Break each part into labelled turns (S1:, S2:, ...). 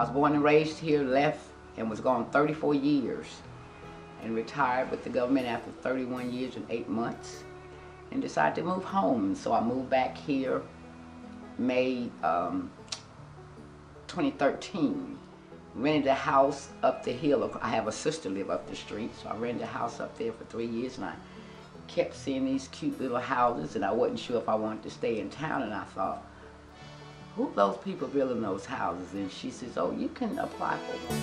S1: I was born and raised here, left, and was gone 34 years, and retired with the government after 31 years and eight months, and decided to move home. So I moved back here May um, 2013. Rented a house up the hill. I have a sister live up the street, so I rented a house up there for three years, and I kept seeing these cute little houses, and I wasn't sure if I wanted to stay in town, and I thought, who those people building those houses? And she says, oh, you can apply for one.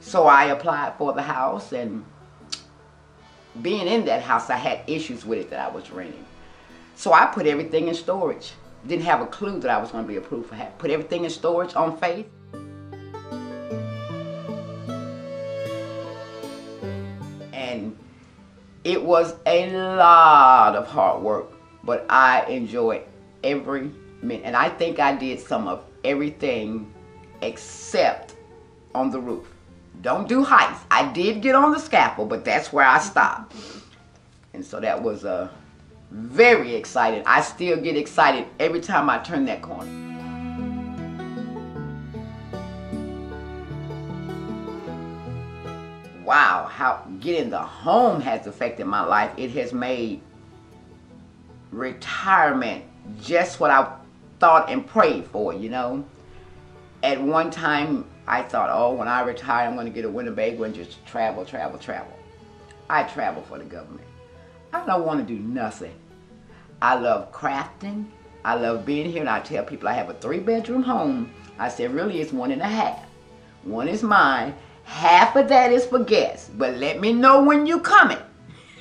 S1: So I applied for the house, and being in that house, I had issues with it that I was renting. So I put everything in storage. Didn't have a clue that I was going to be approved for that. Put everything in storage on faith. It was a lot of hard work, but I enjoyed every minute. And I think I did some of everything except on the roof. Don't do heights. I did get on the scaffold, but that's where I stopped. And so that was uh, very exciting. I still get excited every time I turn that corner. Wow, how getting the home has affected my life. It has made retirement just what I thought and prayed for, you know. At one time, I thought, oh, when I retire, I'm going to get a Winnebago and just travel, travel, travel. I travel for the government. I don't want to do nothing. I love crafting. I love being here, and I tell people I have a three-bedroom home. I said, really, it's one and a half. One is mine. Half of that is for guests, but let me know when you're coming.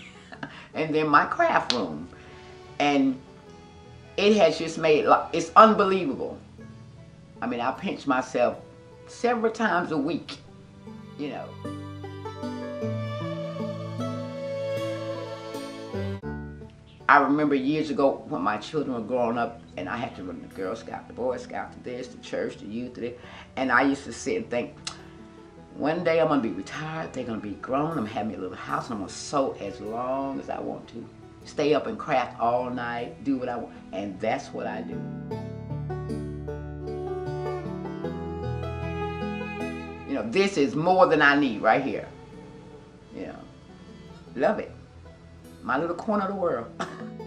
S1: and then my craft room. And it has just made, it's unbelievable. I mean, I pinch myself several times a week, you know. I remember years ago when my children were growing up and I had to run the Girl Scout, the Boy Scout, the this, the church, the youth, to this, and I used to sit and think, one day I'm to be retired, they're to be grown, I'm to have me a little house, and I'm to sew as long as I want to. Stay up and craft all night, do what I want, and that's what I do. You know, this is more than I need right here. You know, love it. My little corner of the world.